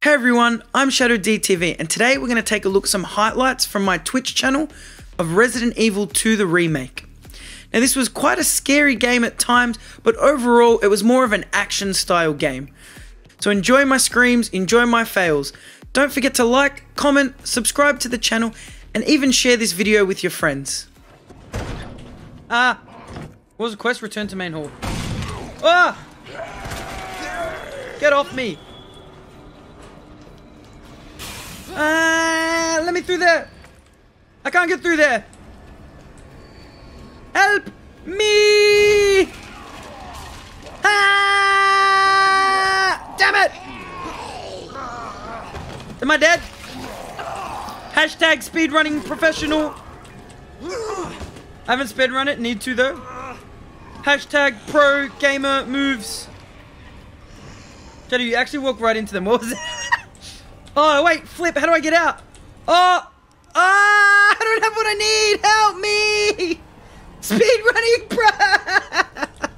Hey everyone, I'm Shadow DTV, and today we're going to take a look at some highlights from my Twitch channel of Resident Evil 2 the remake. Now this was quite a scary game at times, but overall it was more of an action style game. So enjoy my screams, enjoy my fails. Don't forget to like, comment, subscribe to the channel, and even share this video with your friends. Ah, what was the quest? Return to main hall. Ah! Get off me! Ah, let me through there! I can't get through there! Help me! Ah! Damn it! Am I dead? Hashtag speedrunning professional. I haven't speedrun it, need to though. Hashtag pro gamer moves. Jody, you actually walk right into them. What was it? Oh, wait, flip. How do I get out? Oh, ah, I don't have what I need. Help me. Speed running, bro.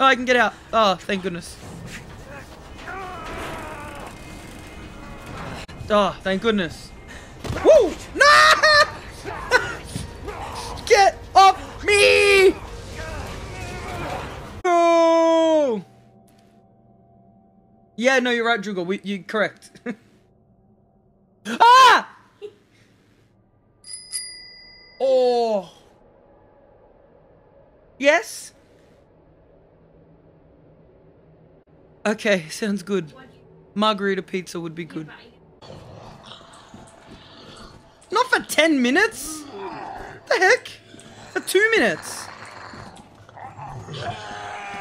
oh, I can get out. Oh, thank goodness. Oh, thank goodness. Woo! Yeah, no, you're right, Drugal. We, you correct. ah! Oh. Yes? Okay, sounds good. Margarita pizza would be good. Not for 10 minutes? the heck? For 2 minutes?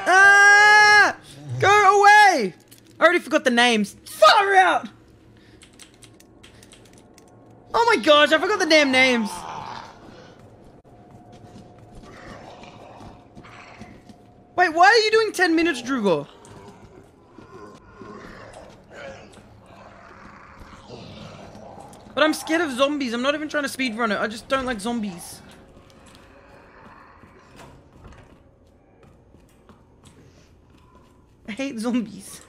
Ah! Go away! I already forgot the names. Far out! Oh my gosh, I forgot the damn names. Wait, why are you doing 10 minutes, Drugo? But I'm scared of zombies. I'm not even trying to speedrun it. I just don't like zombies. I hate zombies.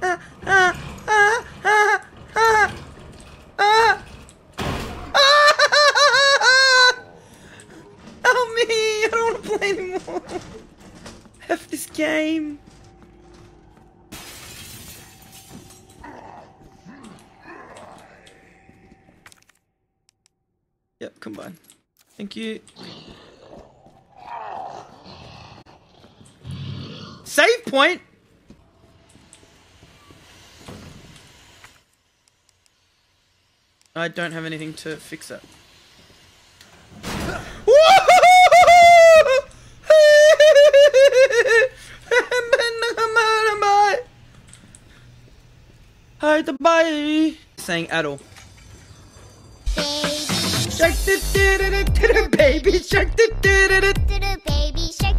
Ah, ah, ah, ah, ah, ah. Ah! Help me! I don't want to play anymore. F this game. Yep, combine. Thank you. Save point? I don't have anything to fix that. Hi, the bye. Saying at all. Baby shark baby shark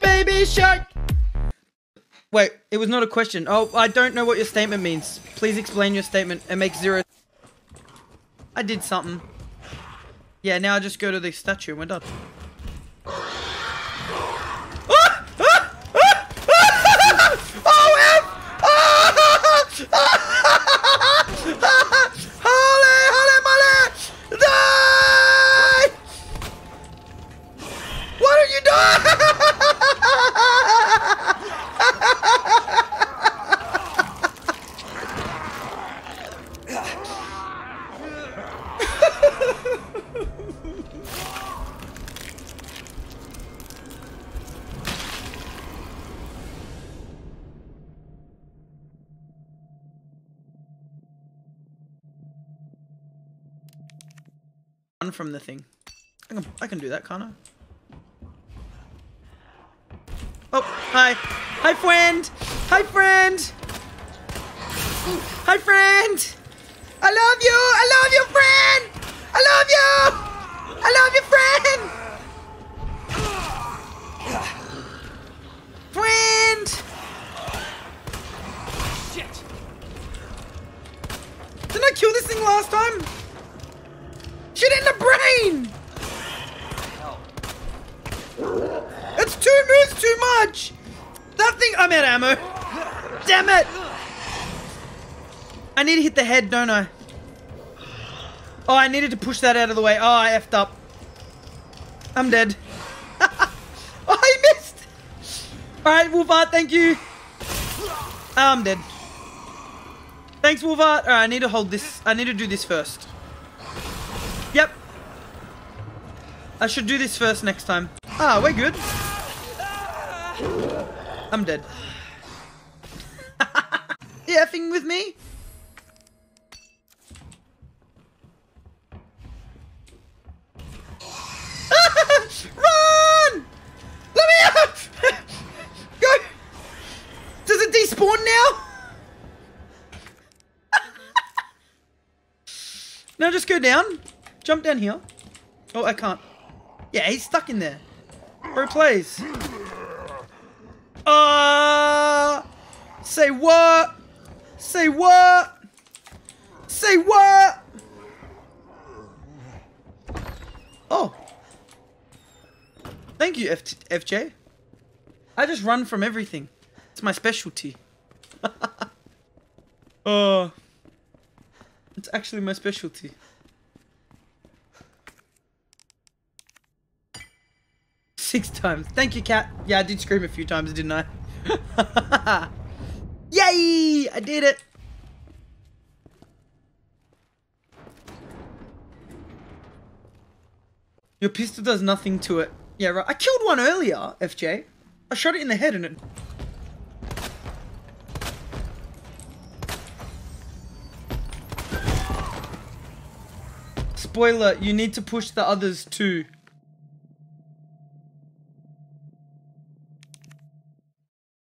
baby shark. Wait, it was not a question. Oh, I don't know what your statement means. Please explain your statement. It makes zero. I did something. Yeah, now I just go to the statue and we're done. From the thing. I can, I can do that, can't I? Oh, hi. Hi, friend. Hi, friend. Hi, friend. I love you. I love you, friend. I love you. I love you, friend. Friend. Shit! Didn't I kill this thing last time? Shit in the brain. Hell. It's two moves too much! That thing, I'm out of ammo. Damn it! I need to hit the head, don't I? Oh, I needed to push that out of the way. Oh, I effed up. I'm dead. oh, I missed! Alright, Wolfart, thank you. Oh, I'm dead. Thanks, Wolfart. Alright, I need to hold this. I need to do this first. Yep. I should do this first next time. Ah, we're good. I'm dead. Effing with me? Run! Let me out! Go! Does it despawn now? no, just go down. Jump down here. Oh, I can't. Yeah, he's stuck in there. Bro, please. Uh, say what? Say what? Say what? Oh. Thank you, F FJ. I just run from everything. It's my specialty. Oh. It's actually my specialty. Six times. Thank you, cat. Yeah, I did scream a few times, didn't I? Yay! I did it. Your pistol does nothing to it. Yeah, right. I killed one earlier, FJ. I shot it in the head and it... Spoiler, you need to push the others too.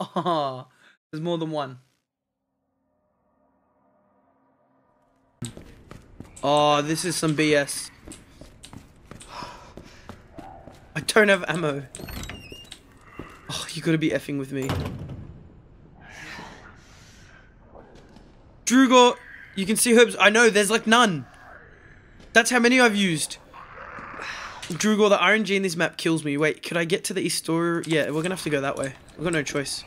Oh, there's more than one. Oh, this is some BS. I don't have ammo. Oh, you gotta be effing with me. Drugor, you can see herbs. I know, there's like none. That's how many I've used. Drugor, the RNG in this map kills me. Wait, could I get to the east store? Yeah, we're gonna have to go that way. We've got no choice.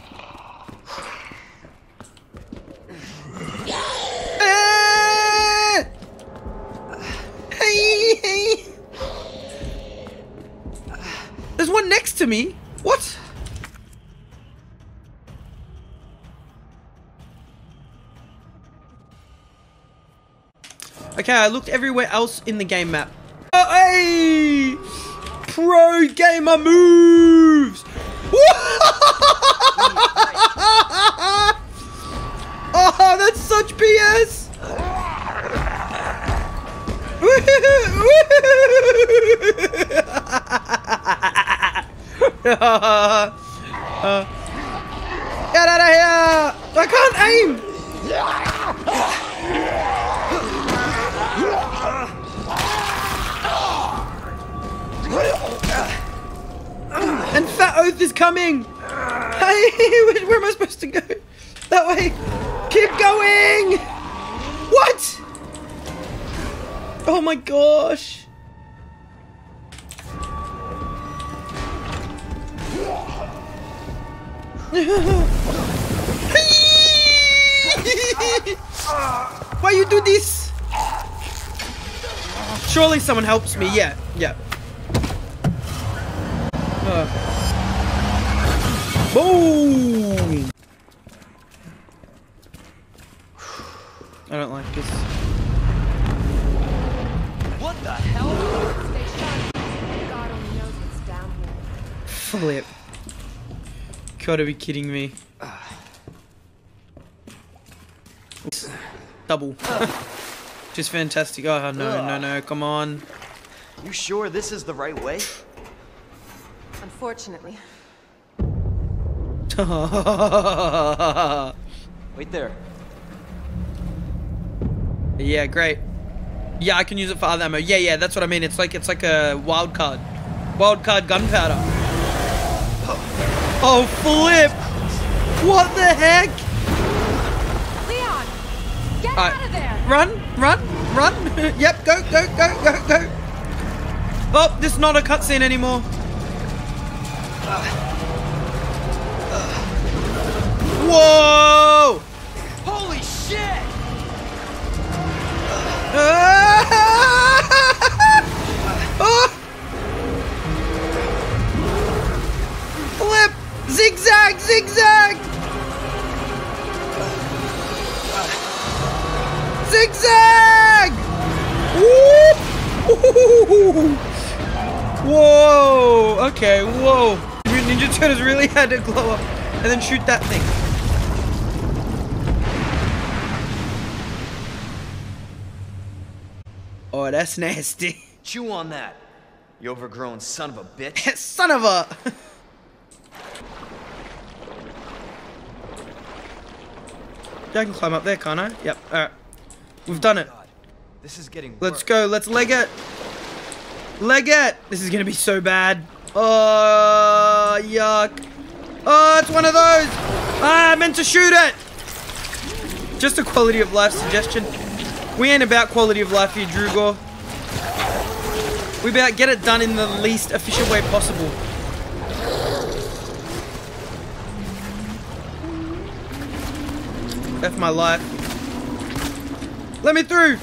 There's one next to me. What? Okay, I looked everywhere else in the game map. Oh, hey! Pro gamer moves! Hmm. Such BS! Get out of here! I can't aim! And Fat Oath is coming! Hey, where am I supposed to go? That way! Keep going! What? Oh my gosh! Why you do this? Surely someone helps me. Yeah, yeah. Uh. Boom! Gotta be kidding me. Oops. Double. Just fantastic. Oh, no, no, no. Come on. You sure this is the right way? Unfortunately. Wait there. yeah, great. Yeah, I can use it for other ammo. Yeah, yeah, that's what I mean. It's like it's like a wild card. Wild card gunpowder. Oh, Oh, flip! What the heck? Leon! Get Alright. out of there! Run, run, run. yep, go, go, go, go, go. Oh, this is not a cutscene anymore. Whoa! Holy shit! Oh! Ninja Turtles really had to glow up and then shoot that thing. Oh, that's nasty. Chew on that, you overgrown son of a bitch. Son of a. Yeah, I can climb up there, can't I? Yep. Alright. We've done it. God, this is getting Let's worse. go. Let's leg it. Leg it. This is gonna be so bad. Oh. Oh, yuck. Oh, it's one of those. Ah, I meant to shoot it. Just a quality of life suggestion. We ain't about quality of life here, Drugor. We about get it done in the least efficient way possible. F my life. Let me through.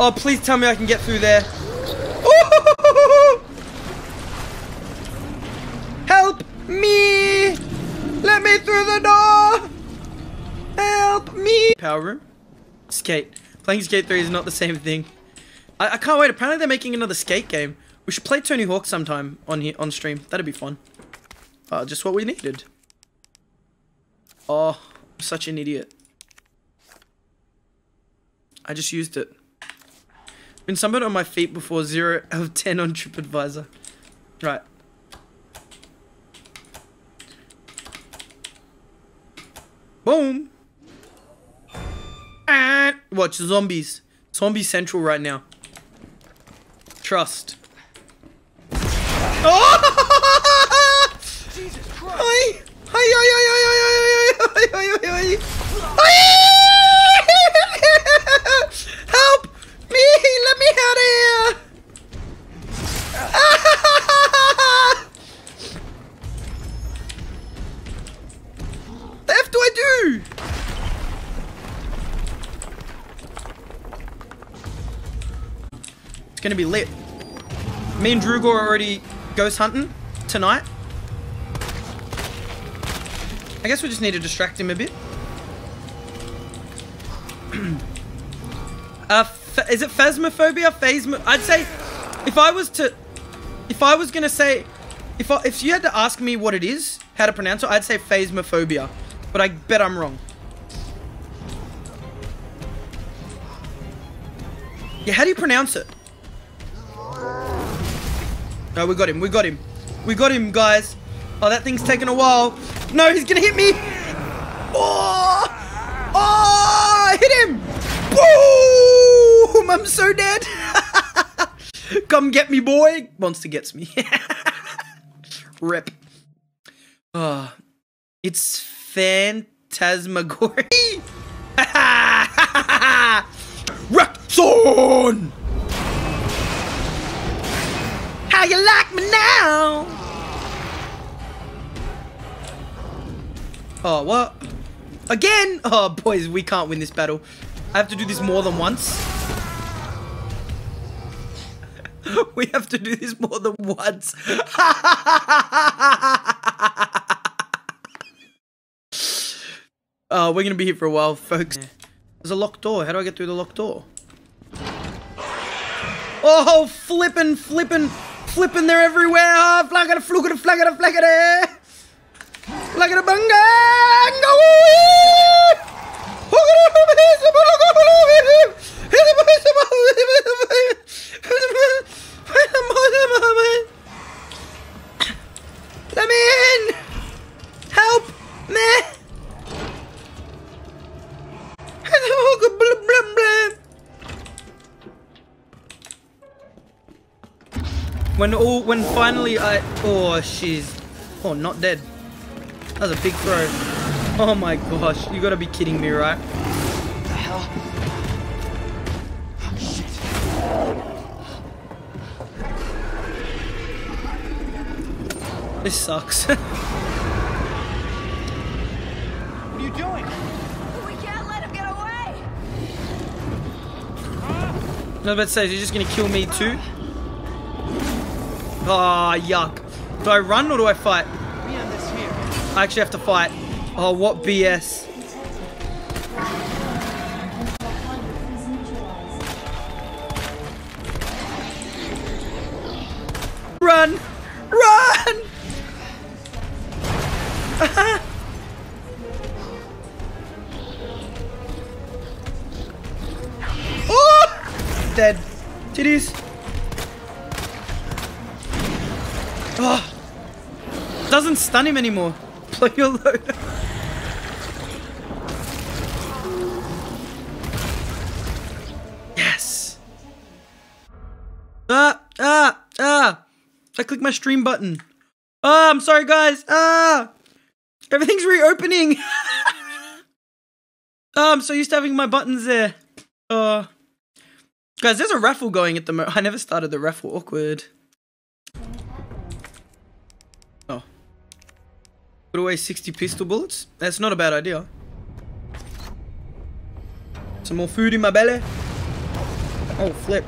Oh, please tell me I can get through there. Help me! Let me through the door! Help me! Power room? Skate. Playing Skate 3 is not the same thing. I, I can't wait. Apparently they're making another skate game. We should play Tony Hawk sometime on here on stream. That'd be fun. Uh, just what we needed. Oh, I'm such an idiot. I just used it. Been somewhat on my feet before 0 out of 10 on TripAdvisor. Right. Boom. And watch zombies. Zombie central right now. Trust. Oh! Jesus Christ! Hi! Hi! Hi! Hi! Hi! Hi! Hi! Hi! Hi! Help me! Let me out of here! It's gonna be lit. Me and Drugor are already ghost hunting tonight. I guess we just need to distract him a bit. uh, is it phasmophobia? Phasmo? I'd say, if I was to, if I was gonna say, if I, if you had to ask me what it is, how to pronounce it, I'd say phasmophobia, but I bet I'm wrong. Yeah, how do you pronounce it? No, we got him. We got him. We got him, guys. Oh, that thing's taking a while. No, he's gonna hit me. Oh! Oh! Hit him. Boom! I'm so dead. Come get me, boy. Monster gets me. Rip. Oh, it's phantasmagory. Rexon! How you like me now? Oh, what? Again? Oh, boys, we can't win this battle. I have to do this more than once. we have to do this more than once. oh, we're gonna be here for a while, folks. There's a locked door. How do I get through the locked door? Oh, flippin', flippin', flippin', they're everywhere. Ah, oh, flagada, flugada, flagada, flagada. Flagada, banga, Let me in! Help me! When all, when finally I, oh she's, oh not dead. That was a big throw. Oh my gosh, you gotta be kidding me, right? What the hell? Oh, shit. This sucks. What are you doing? We can't let him get away! I was about to say, is he just gonna kill me too? Ah, yuck. Do I run or do I fight? Me on this here. I actually have to fight. Oh, what BS. Run! Run! oh! Dead. Titties. Doesn't stun him anymore. Play your load. Yes. Ah, ah, ah. I clicked my stream button. Ah, I'm sorry, guys. Ah. Everything's reopening. oh, I'm so used to having my buttons there. Uh, guys, there's a raffle going at the moment. I never started the raffle. Awkward. Put away 60 pistol bullets? That's not a bad idea. Some more food in my belly. Oh, flip.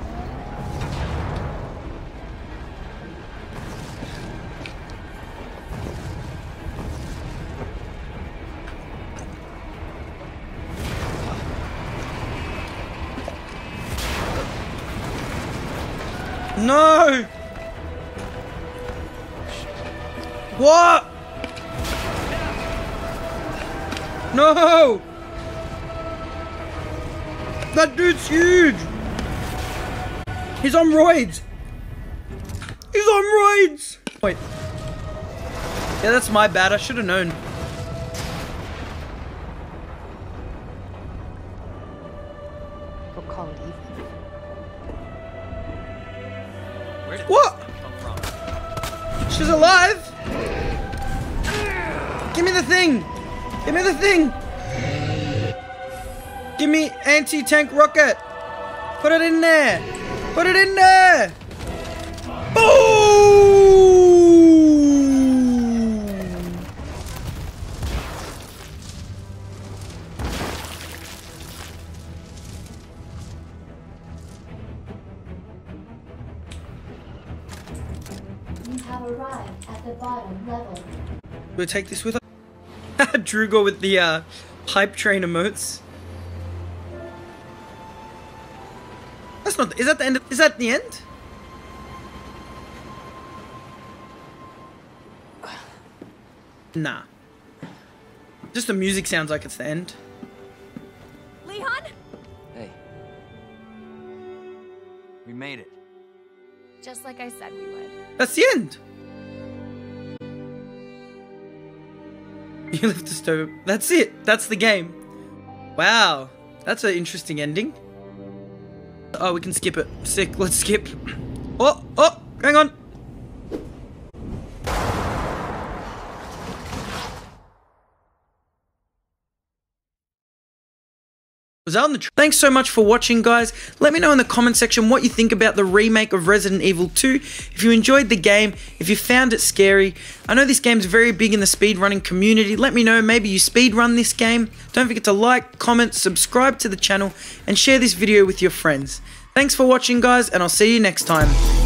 No! What? No! That dude's huge! He's on roids! He's on roids! Wait. Yeah, that's my bad. I should have known. Give me anti-tank rocket! Put it in there! Put it in there! Boom! You have arrived at the bottom level. We'll take this with us. Drugo with the uh, hype train emotes. That's not. Is that the end? Of, is that the end? Nah. Just the music sounds like it's the end. Leon? Hey. We made it. Just like I said we would. That's the end. You left the stove. That's it. That's the game. Wow. That's an interesting ending. Oh, we can skip it. Sick. Let's skip. Oh, oh, hang on. Was on the tr- Thanks so much for watching, guys. Let me know in the comment section what you think about the remake of Resident Evil 2. If you enjoyed the game, if you found it scary. I know this game's very big in the speedrunning community. Let me know, maybe you speedrun this game. Don't forget to like, comment, subscribe to the channel, and share this video with your friends. Thanks for watching, guys, and I'll see you next time.